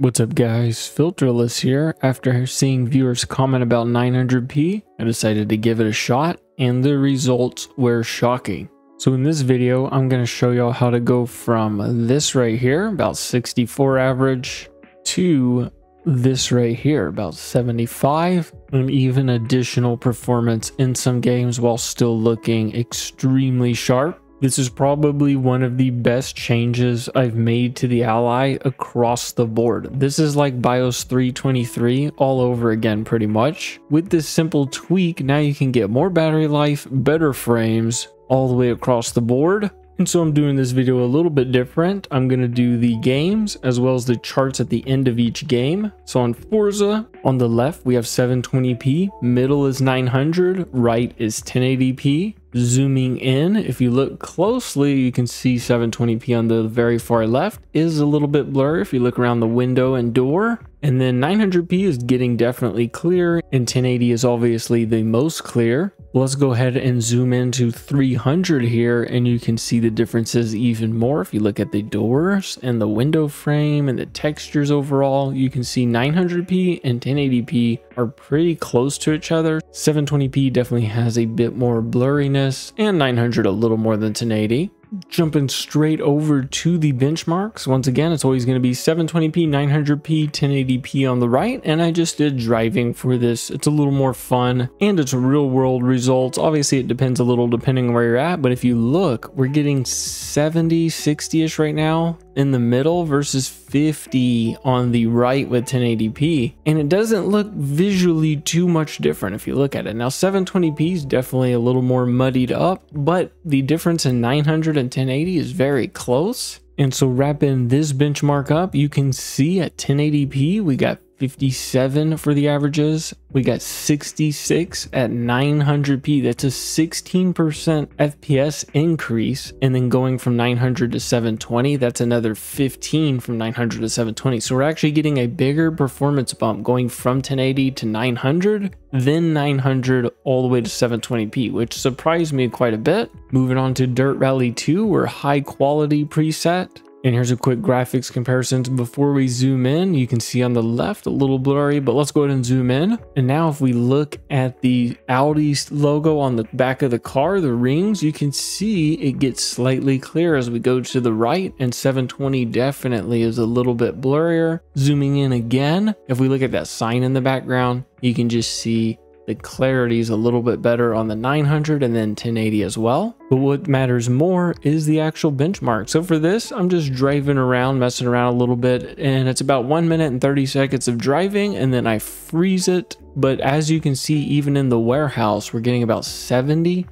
What's up guys, Filterless here. After seeing viewers comment about 900p, I decided to give it a shot and the results were shocking. So in this video, I'm going to show y'all how to go from this right here, about 64 average, to this right here, about 75, and even additional performance in some games while still looking extremely sharp. This is probably one of the best changes I've made to the Ally across the board. This is like BIOS 323 all over again pretty much. With this simple tweak, now you can get more battery life, better frames, all the way across the board. And so I'm doing this video a little bit different. I'm going to do the games as well as the charts at the end of each game. So on Forza, on the left, we have 720p, middle is 900, right is 1080p. Zooming in, if you look closely, you can see 720p on the very far left is a little bit blurry if you look around the window and door. And then 900p is getting definitely clear and 1080 is obviously the most clear. Let's go ahead and zoom into 300 here and you can see the differences even more. If you look at the doors and the window frame and the textures overall, you can see 900p and 1080p are pretty close to each other. 720p definitely has a bit more blurriness and 900 a little more than 1080 jumping straight over to the benchmarks. Once again, it's always going to be 720p, 900p, 1080p on the right. And I just did driving for this. It's a little more fun and it's real world results. Obviously, it depends a little depending on where you're at. But if you look, we're getting 70, 60-ish right now in the middle versus 50 on the right with 1080p. And it doesn't look visually too much different if you look at it. Now 720p is definitely a little more muddied up, but the difference in 900 and 1080 is very close. And so wrapping this benchmark up, you can see at 1080p, we got 57 for the averages. We got 66 at 900p. That's a 16% FPS increase. And then going from 900 to 720, that's another 15 from 900 to 720. So we're actually getting a bigger performance bump going from 1080 to 900, then 900 all the way to 720p, which surprised me quite a bit. Moving on to Dirt Rally 2, we're high quality preset. And here's a quick graphics comparison. Before we zoom in, you can see on the left a little blurry, but let's go ahead and zoom in. And now if we look at the Audi logo on the back of the car, the rings, you can see it gets slightly clear as we go to the right and 720 definitely is a little bit blurrier. Zooming in again, if we look at that sign in the background, you can just see the clarity is a little bit better on the 900 and then 1080 as well. But what matters more is the actual benchmark. So for this, I'm just driving around, messing around a little bit, and it's about one minute and 30 seconds of driving, and then I freeze it. But as you can see, even in the warehouse, we're getting about 70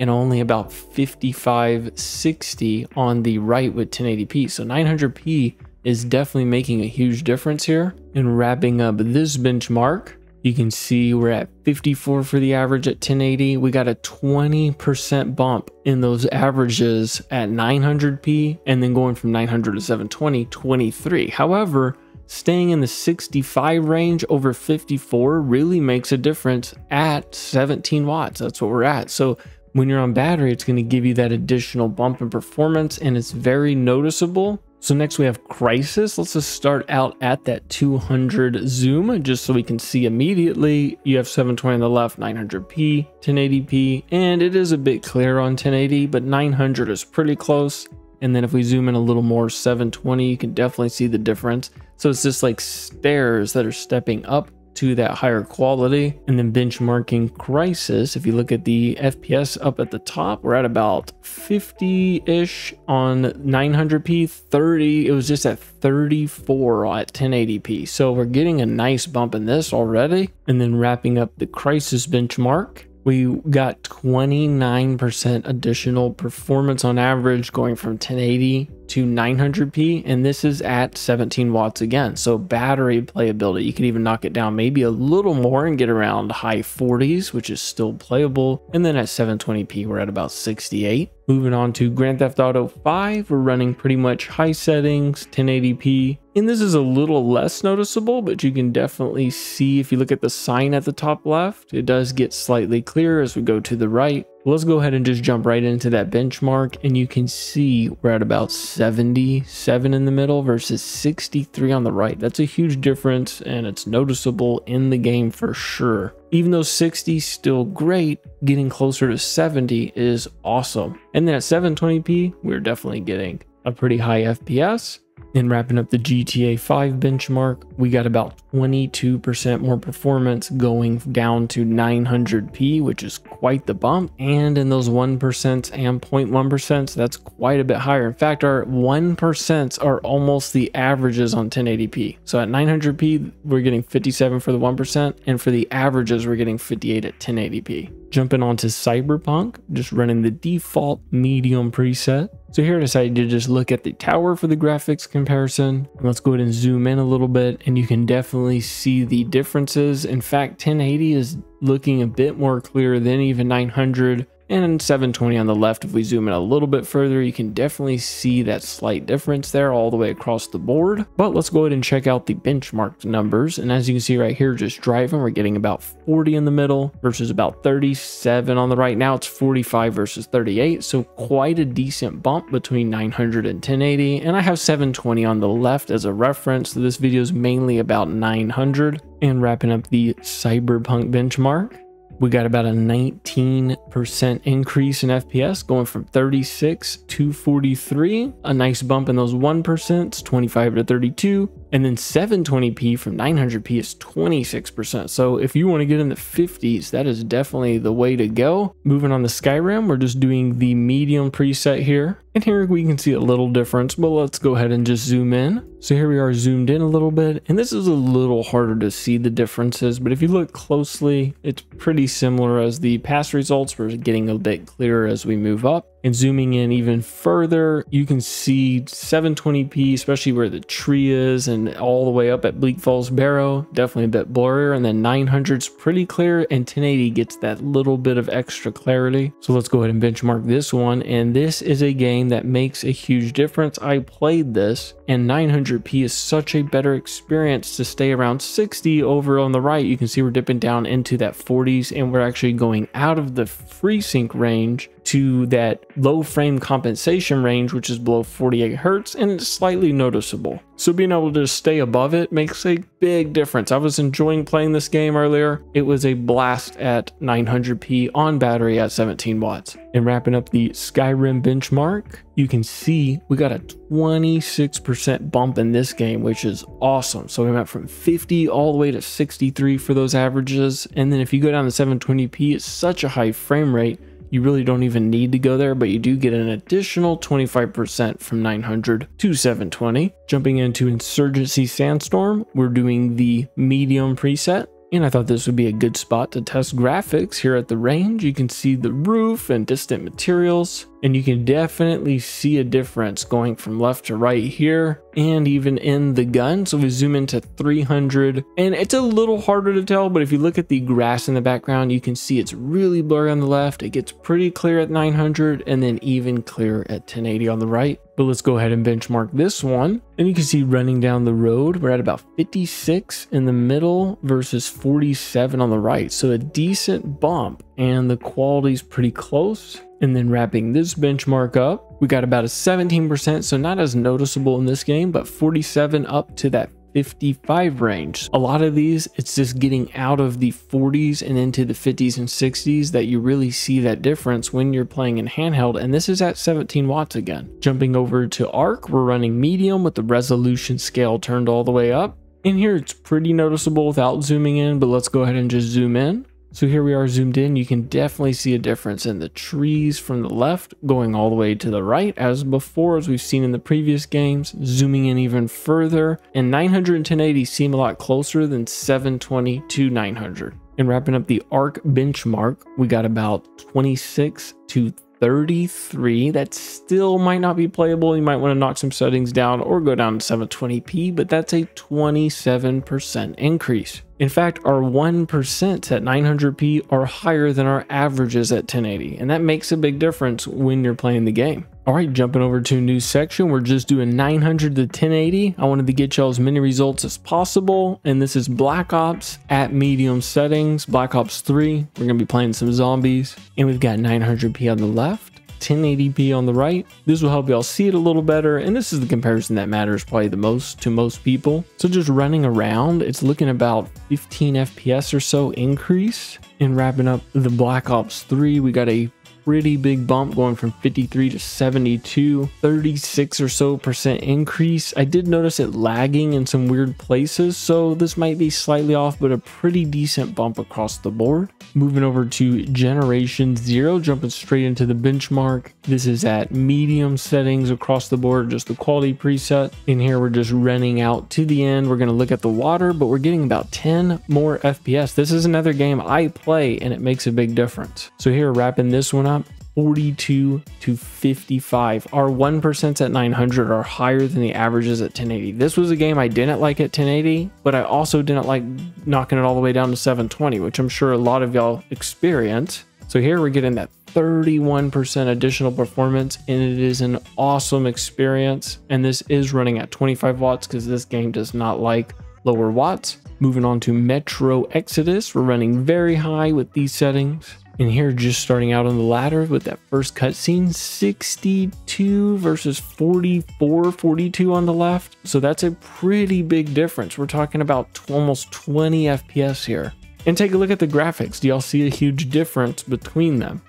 and only about 55, 60 on the right with 1080p. So 900p is definitely making a huge difference here. And wrapping up this benchmark, you can see we're at 54 for the average at 1080. We got a 20% bump in those averages at 900p and then going from 900 to 720, 23. However, staying in the 65 range over 54 really makes a difference at 17 watts. That's what we're at. So when you're on battery, it's going to give you that additional bump in performance and it's very noticeable so next we have Crysis. Let's just start out at that 200 zoom just so we can see immediately. You have 720 on the left, 900p, 1080p, and it is a bit clear on 1080, but 900 is pretty close. And then if we zoom in a little more, 720, you can definitely see the difference. So it's just like stairs that are stepping up to that higher quality. And then benchmarking Crysis, if you look at the FPS up at the top, we're at about 50-ish on 900p, 30, it was just at 34 at 1080p. So we're getting a nice bump in this already. And then wrapping up the Crysis benchmark, we got 29% additional performance on average going from 1080 to 900p and this is at 17 watts again. So battery playability you can even knock it down maybe a little more and get around high 40s which is still playable. And then at 720p we're at about 68 moving on to grand theft auto 5 we're running pretty much high settings 1080p and this is a little less noticeable but you can definitely see if you look at the sign at the top left it does get slightly clearer as we go to the right Let's go ahead and just jump right into that benchmark and you can see we're at about 77 in the middle versus 63 on the right. That's a huge difference and it's noticeable in the game for sure. Even though 60 is still great, getting closer to 70 is awesome. And then at 720p, we're definitely getting a pretty high FPS and wrapping up the GTA 5 benchmark, we got about 22% more performance going down to 900p, which is quite the bump. And in those 1% and 0.1%, that's quite a bit higher. In fact, our 1% are almost the averages on 1080p. So at 900p, we're getting 57 for the 1%, and for the averages, we're getting 58 at 1080p. Jumping onto Cyberpunk, just running the default medium preset. So here I decided to just look at the tower for the graphics comparison. Let's go ahead and zoom in a little bit and you can definitely see the differences. In fact, 1080 is looking a bit more clear than even 900 and 720 on the left, if we zoom in a little bit further, you can definitely see that slight difference there all the way across the board. But let's go ahead and check out the benchmark numbers. And as you can see right here, just driving, we're getting about 40 in the middle versus about 37 on the right. Now it's 45 versus 38. So quite a decent bump between 900 and 1080. And I have 720 on the left as a reference. So this video is mainly about 900 and wrapping up the cyberpunk benchmark we got about a 19% increase in FPS going from 36 to 43. A nice bump in those 1%, 25 to 32. And then 720p from 900p is 26%. So if you want to get in the 50s, that is definitely the way to go. Moving on to Skyrim, we're just doing the medium preset here. And here we can see a little difference, but let's go ahead and just zoom in. So here we are zoomed in a little bit, and this is a little harder to see the differences, but if you look closely, it's pretty similar as the past results. We're getting a bit clearer as we move up. And zooming in even further, you can see 720p, especially where the tree is and all the way up at Bleak Falls Barrow, definitely a bit blurrier. And then 900's pretty clear and 1080 gets that little bit of extra clarity. So let's go ahead and benchmark this one. And this is a game that makes a huge difference. I played this and 900p is such a better experience to stay around 60 over on the right. You can see we're dipping down into that 40s and we're actually going out of the FreeSync range to that low frame compensation range, which is below 48 hertz, and it's slightly noticeable. So being able to stay above it makes a big difference. I was enjoying playing this game earlier. It was a blast at 900p on battery at 17 watts. And wrapping up the Skyrim benchmark, you can see we got a 26% bump in this game, which is awesome. So we went from 50 all the way to 63 for those averages. And then if you go down to 720p, it's such a high frame rate you really don't even need to go there, but you do get an additional 25% from 900 to 720. Jumping into Insurgency Sandstorm, we're doing the medium preset. And I thought this would be a good spot to test graphics here at the range. You can see the roof and distant materials, and you can definitely see a difference going from left to right here and even in the gun. So we zoom into 300 and it's a little harder to tell, but if you look at the grass in the background, you can see it's really blurry on the left. It gets pretty clear at 900 and then even clearer at 1080 on the right. But let's go ahead and benchmark this one. And you can see running down the road, we're at about 56 in the middle versus 47 on the right. So a decent bump and the quality is pretty close. And then wrapping this benchmark up, we got about a 17%, so not as noticeable in this game, but 47 up to that 55 range. A lot of these, it's just getting out of the 40s and into the 50s and 60s that you really see that difference when you're playing in handheld. And this is at 17 watts again. Jumping over to ARK, we're running medium with the resolution scale turned all the way up. In here, it's pretty noticeable without zooming in, but let's go ahead and just zoom in. So here we are zoomed in. You can definitely see a difference in the trees from the left going all the way to the right as before, as we've seen in the previous games. Zooming in even further, and 900 and 1080 seem a lot closer than 720 to 900. And wrapping up the ARK benchmark, we got about 26 to 33. That still might not be playable. You might want to knock some settings down or go down to 720p, but that's a 27% increase. In fact, our 1% at 900p are higher than our averages at 1080, and that makes a big difference when you're playing the game. All right, jumping over to a new section. We're just doing 900 to 1080. I wanted to get y'all as many results as possible. And this is Black Ops at medium settings, Black Ops 3. We're gonna be playing some zombies. And we've got 900p on the left, 1080p on the right. This will help y'all see it a little better. And this is the comparison that matters probably the most to most people. So just running around, it's looking about 15 FPS or so increase. And wrapping up the Black Ops 3, we got a pretty big bump going from 53 to 72, 36 or so percent increase. I did notice it lagging in some weird places, so this might be slightly off, but a pretty decent bump across the board. Moving over to Generation Zero, jumping straight into the benchmark. This is at medium settings across the board, just the quality preset. In here, we're just running out to the end. We're gonna look at the water, but we're getting about 10 more FPS. This is another game I play and it makes a big difference. So here, wrapping this one up, 42 to 55. Our 1% at 900 are higher than the averages at 1080. This was a game I didn't like at 1080, but I also didn't like knocking it all the way down to 720, which I'm sure a lot of y'all experience. So here we're getting that 31% additional performance and it is an awesome experience. And this is running at 25 watts because this game does not like lower watts. Moving on to Metro Exodus, we're running very high with these settings. And here, just starting out on the ladder with that first cutscene, 62 versus 44, 42 on the left. So that's a pretty big difference. We're talking about almost 20 FPS here. And take a look at the graphics. Do y'all see a huge difference between them?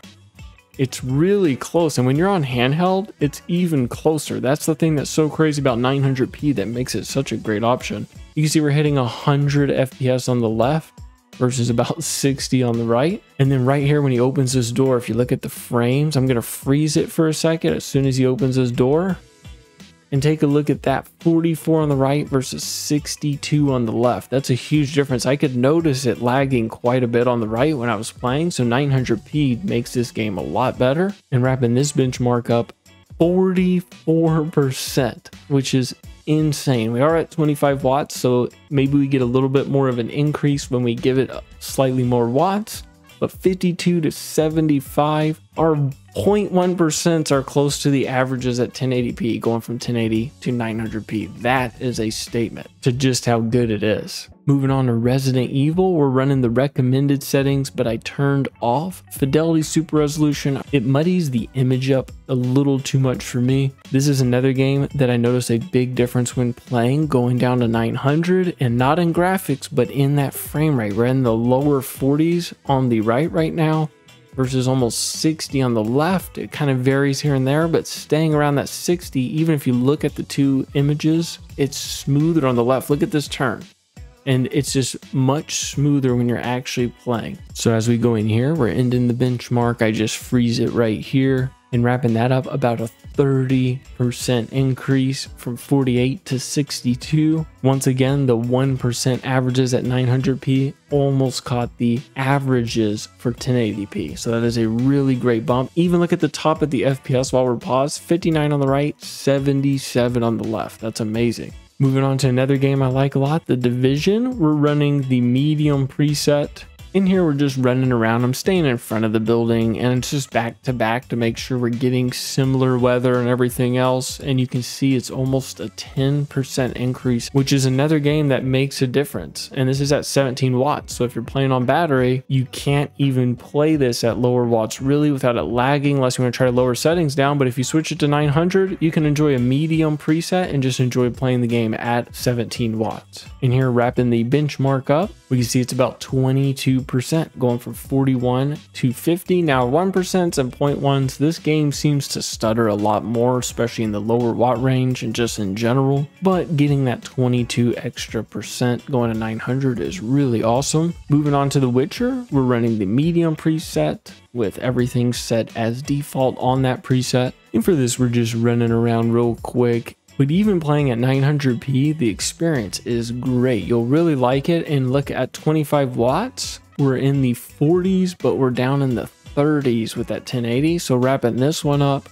It's really close. And when you're on handheld, it's even closer. That's the thing that's so crazy about 900p that makes it such a great option. You can see we're hitting 100 FPS on the left versus about 60 on the right. And then right here, when he opens this door, if you look at the frames, I'm going to freeze it for a second as soon as he opens this door. And take a look at that 44 on the right versus 62 on the left. That's a huge difference. I could notice it lagging quite a bit on the right when I was playing. So 900p makes this game a lot better. And wrapping this benchmark up 44%, which is insane. We are at 25 watts, so maybe we get a little bit more of an increase when we give it slightly more watts. But 52 to 75, our 0.1% are close to the averages at 1080p, going from 1080 to 900p. That is a statement to just how good it is. Moving on to Resident Evil, we're running the recommended settings, but I turned off Fidelity Super Resolution. It muddies the image up a little too much for me. This is another game that I noticed a big difference when playing, going down to 900 and not in graphics, but in that frame rate. We're in the lower 40s on the right right now versus almost 60 on the left. It kind of varies here and there, but staying around that 60, even if you look at the two images, it's smoother on the left. Look at this turn and it's just much smoother when you're actually playing. So as we go in here, we're ending the benchmark. I just freeze it right here and wrapping that up about a 30% increase from 48 to 62. Once again, the 1% averages at 900p almost caught the averages for 1080p. So that is a really great bump. Even look at the top of the FPS while we're paused, 59 on the right, 77 on the left. That's amazing. Moving on to another game I like a lot, The Division. We're running the medium preset in here, we're just running around. I'm staying in front of the building and it's just back to back to make sure we're getting similar weather and everything else. And you can see it's almost a 10% increase, which is another game that makes a difference. And this is at 17 watts. So if you're playing on battery, you can't even play this at lower watts really without it lagging unless you want to try to lower settings down. But if you switch it to 900, you can enjoy a medium preset and just enjoy playing the game at 17 watts. in here, wrapping the benchmark up, we can see it's about 22% going from 41 to 50. Now 1% and 0.1s, this game seems to stutter a lot more, especially in the lower watt range and just in general. But getting that 22 extra percent going to 900 is really awesome. Moving on to The Witcher, we're running the medium preset with everything set as default on that preset. And for this, we're just running around real quick but even playing at 900p, the experience is great. You'll really like it. And look at 25 watts, we're in the 40s, but we're down in the 30s with that 1080. So wrapping this one up,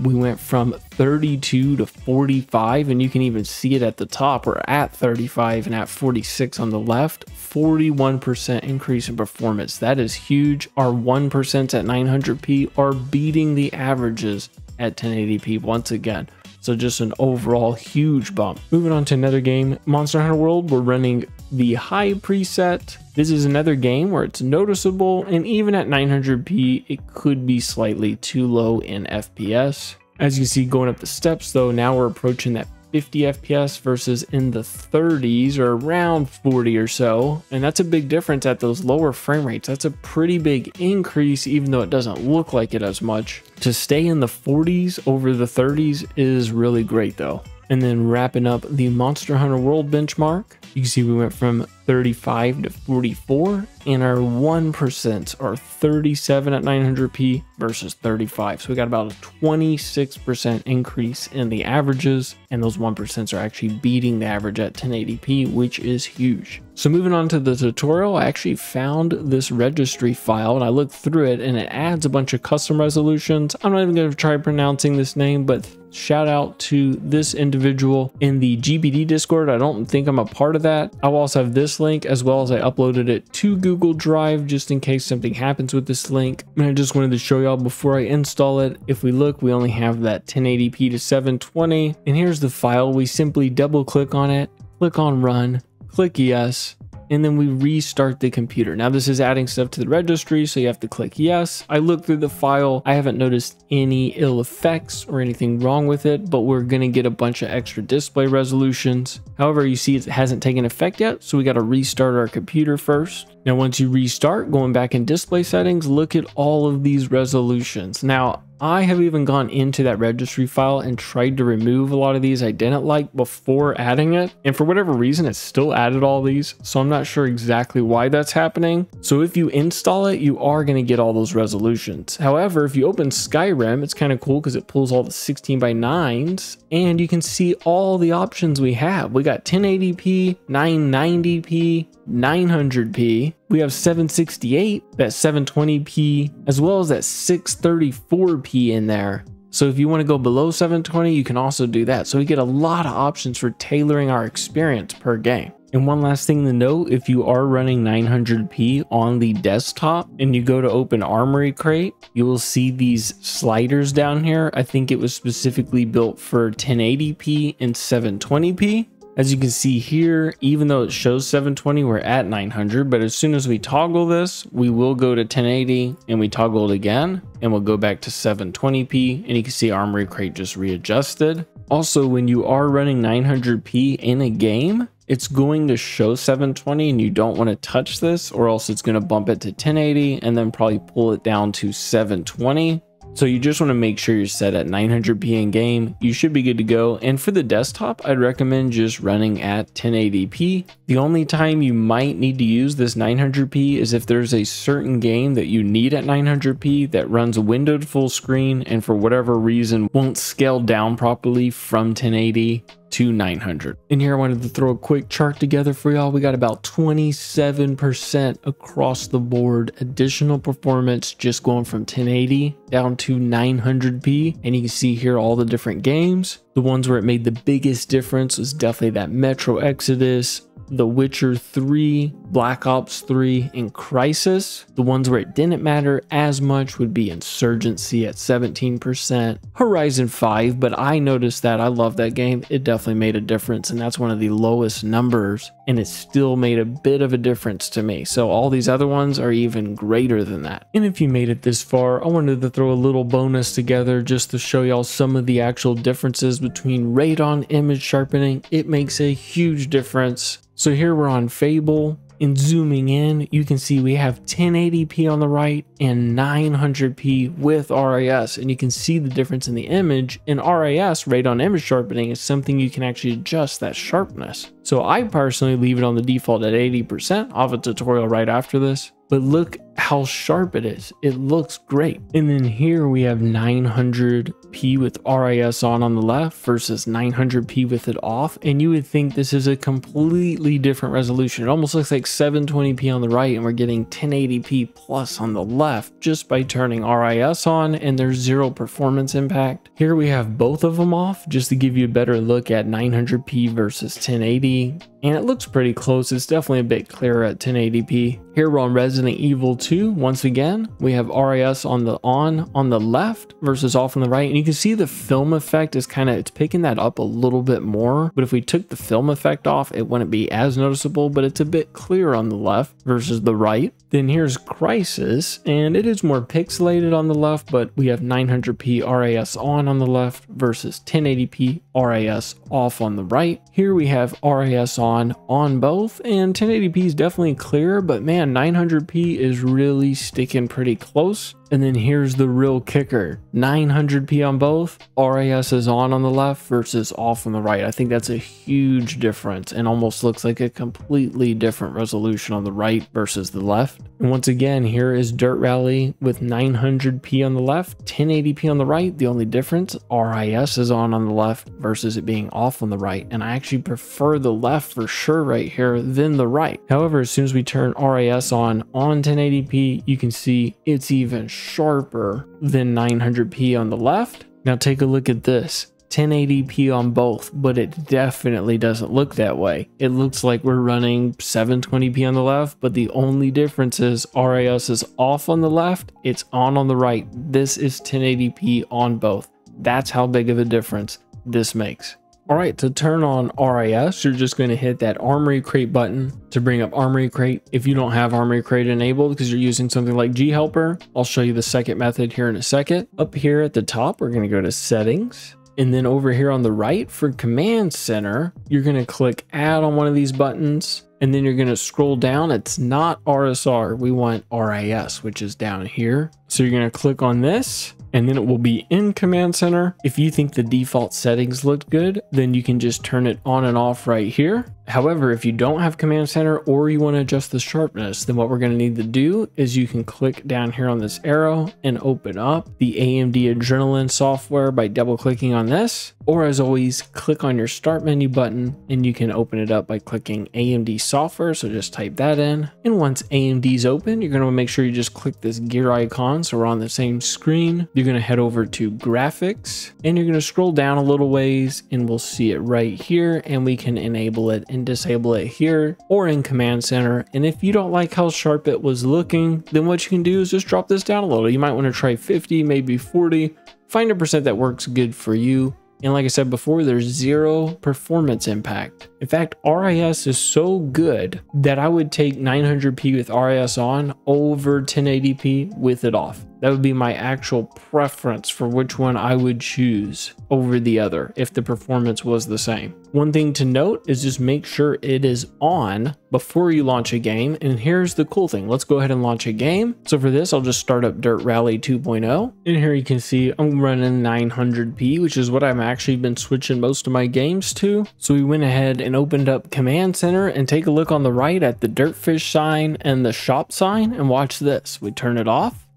we went from 32 to 45 and you can even see it at the top we're at 35 and at 46 on the left 41% increase in performance that is huge our 1% at 900p are beating the averages at 1080p once again. So just an overall huge bump. Moving on to another game, Monster Hunter World, we're running the high preset. This is another game where it's noticeable and even at 900p, it could be slightly too low in FPS. As you can see going up the steps though, now we're approaching that 50 FPS versus in the 30s or around 40 or so. And that's a big difference at those lower frame rates. That's a pretty big increase, even though it doesn't look like it as much. To stay in the 40s over the 30s is really great though. And then wrapping up the Monster Hunter World benchmark, you can see we went from 35 to 44 and our 1% are 37 at 900p versus 35. So we got about a 26% increase in the averages and those 1% are actually beating the average at 1080p, which is huge. So moving on to the tutorial, I actually found this registry file and I looked through it and it adds a bunch of custom resolutions. I'm not even going to try pronouncing this name, but shout out to this individual in the GBD Discord. I don't think I'm a part of that. I'll also have this link as well as I uploaded it to Google Drive just in case something happens with this link. And I just wanted to show y'all before I install it. If we look, we only have that 1080p to 720. And here's the file. We simply double click on it, click on run, click yes, and then we restart the computer. Now this is adding stuff to the registry, so you have to click yes. I looked through the file. I haven't noticed any ill effects or anything wrong with it, but we're gonna get a bunch of extra display resolutions. However, you see it hasn't taken effect yet, so we gotta restart our computer first. Now, once you restart, going back in display settings, look at all of these resolutions. Now, I have even gone into that registry file and tried to remove a lot of these I didn't like before adding it. And for whatever reason, it still added all these. So I'm not sure exactly why that's happening. So if you install it, you are going to get all those resolutions. However, if you open Skyrim, it's kind of cool because it pulls all the 16 by 9s and you can see all the options we have. We got 1080p, 990p, 900p. We have 768, that 720p, as well as that 634p in there. So if you want to go below 720, you can also do that. So we get a lot of options for tailoring our experience per game. And one last thing to note, if you are running 900p on the desktop and you go to open Armoury Crate, you will see these sliders down here. I think it was specifically built for 1080p and 720p. As you can see here, even though it shows 720, we're at 900, but as soon as we toggle this, we will go to 1080 and we toggle it again and we'll go back to 720p and you can see Armoury Crate just readjusted. Also, when you are running 900p in a game, it's going to show 720 and you don't want to touch this or else it's going to bump it to 1080 and then probably pull it down to 720. So you just want to make sure you're set at 900p in game. You should be good to go. And for the desktop, I'd recommend just running at 1080p. The only time you might need to use this 900p is if there's a certain game that you need at 900p that runs windowed full screen and for whatever reason won't scale down properly from 1080 to 900. And here I wanted to throw a quick chart together for y'all. We got about 27% across the board additional performance just going from 1080 down to 900p. And you can see here all the different games. The ones where it made the biggest difference was definitely that Metro Exodus, the Witcher 3, Black Ops 3, and Crysis. The ones where it didn't matter as much would be Insurgency at 17%, Horizon 5, but I noticed that I love that game. It definitely made a difference, and that's one of the lowest numbers, and it still made a bit of a difference to me. So all these other ones are even greater than that. And if you made it this far, I wanted to throw a little bonus together just to show y'all some of the actual differences between Radeon image sharpening. It makes a huge difference so here we're on Fable and zooming in, you can see we have 1080p on the right and 900p with RIS. And you can see the difference in the image. In RIS, Radeon image sharpening, is something you can actually adjust that sharpness. So I personally leave it on the default at 80%. I'll have a tutorial right after this but look how sharp it is. It looks great. And then here we have 900p with RIS on on the left versus 900p with it off. And you would think this is a completely different resolution. It almost looks like 720p on the right and we're getting 1080p plus on the left just by turning RIS on and there's zero performance impact. Here we have both of them off just to give you a better look at 900p versus 1080 and it looks pretty close. It's definitely a bit clearer at 1080p. Here we're on Resident Evil 2. Once again, we have RIS on the on on the left versus off on the right. And you can see the film effect is kind of, it's picking that up a little bit more. But if we took the film effect off, it wouldn't be as noticeable, but it's a bit clearer on the left versus the right. Then here's Crysis, and it is more pixelated on the left, but we have 900p RIS on on the left versus 1080p RIS off on the right. Here we have RIS on on both, and 1080p is definitely clearer, but man, 900p is really sticking pretty close. And then here's the real kicker 900p on both, RIS is on on the left versus off on the right. I think that's a huge difference and almost looks like a completely different resolution on the right versus the left. And once again, here is Dirt Rally with 900p on the left, 1080p on the right. The only difference, RIS is on on the left versus it being off on the right. And I actually prefer the left for sure right here than the right. However, as soon as we turn RIS on on 1080p, you can see it's even sharper than 900p on the left. Now take a look at this. 1080p on both, but it definitely doesn't look that way. It looks like we're running 720p on the left, but the only difference is RIS is off on the left, it's on on the right. This is 1080p on both. That's how big of a difference this makes. All right, to turn on RIS, you're just going to hit that Armoury Crate button to bring up Armoury Crate. If you don't have Armoury Crate enabled because you're using something like G-Helper, I'll show you the second method here in a second. Up here at the top, we're going to go to Settings. And then over here on the right for Command Center, you're going to click Add on one of these buttons. And then you're going to scroll down. It's not RSR. We want RIS, which is down here. So you're going to click on this and then it will be in Command Center. If you think the default settings look good, then you can just turn it on and off right here. However, if you don't have Command Center or you want to adjust the sharpness, then what we're going to need to do is you can click down here on this arrow and open up the AMD Adrenalin software by double clicking on this. Or as always, click on your start menu button and you can open it up by clicking AMD software. So just type that in. And once AMD is open, you're going to make sure you just click this gear icon so we're on the same screen. You're going to head over to graphics and you're going to scroll down a little ways and we'll see it right here and we can enable it and disable it here or in command center. And if you don't like how sharp it was looking, then what you can do is just drop this down a little. You might want to try 50, maybe 40, find a percent that works good for you. And like I said before, there's zero performance impact. In fact, RIS is so good that I would take 900p with RIS on over 1080p with it off. That would be my actual preference for which one I would choose over the other if the performance was the same. One thing to note is just make sure it is on before you launch a game. And here's the cool thing. Let's go ahead and launch a game. So for this, I'll just start up Dirt Rally 2.0. And here you can see I'm running 900p, which is what I've actually been switching most of my games to. So we went ahead and opened up Command Center and take a look on the right at the Dirtfish sign and the shop sign and watch this. We turn it off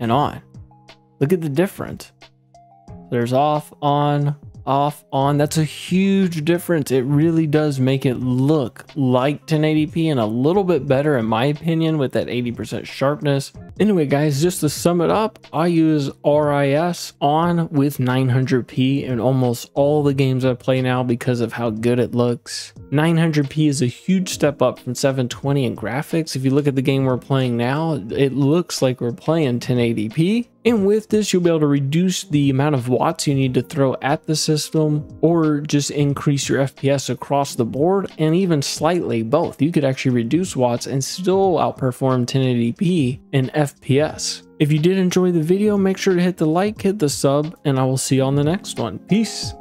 and on. Look at the difference. There's off, on, off, on. That's a huge difference. It really does make it look like 1080p and a little bit better in my opinion with that 80% sharpness. Anyway guys, just to sum it up, I use RIS on with 900p in almost all the games I play now because of how good it looks. 900p is a huge step up from 720 in graphics. If you look at the game we're playing now, it looks like we're playing 1080p. And with this, you'll be able to reduce the amount of watts you need to throw at the system or just increase your FPS across the board and even slightly both. You could actually reduce watts and still outperform 1080p in FPS. If you did enjoy the video, make sure to hit the like, hit the sub, and I will see you on the next one. Peace.